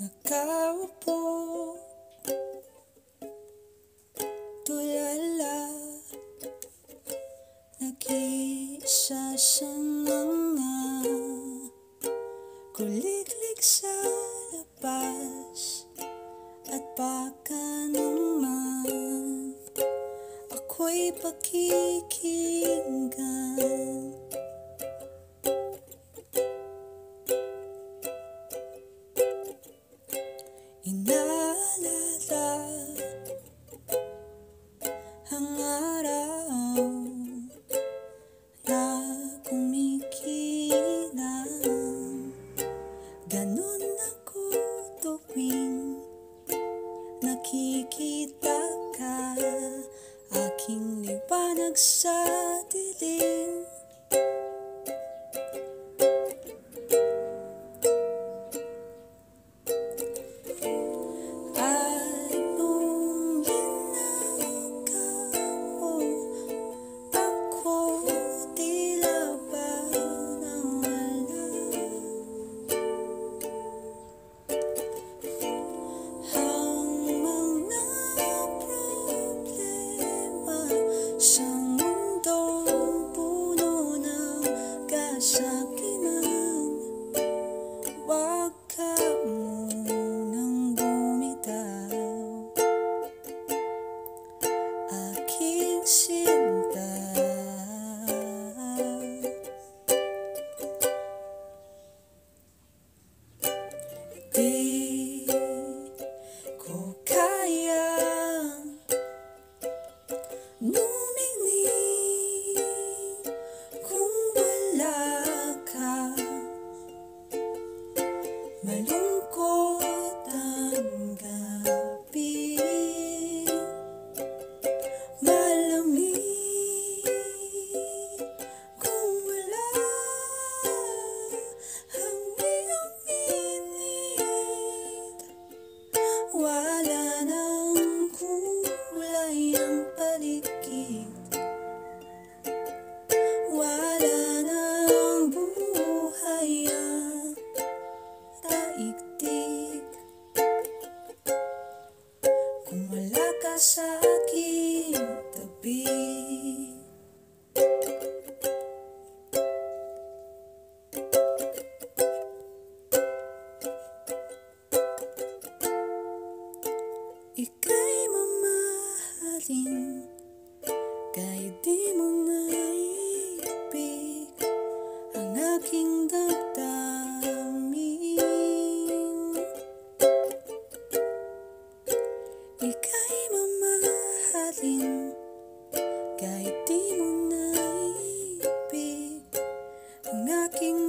Nakaupo. Tulala. Nag-iisa sa mga Kuliklik sa labas At baka naman Ako'y pakikinggan nakikita ka Aking liwanag sa dilim yeah. Sa aking tabi. Ika'y mamahalin Kahit di mo naibig Ang aking damdamin. Ika'y mamahalin Kahit di mo naibig Ang aking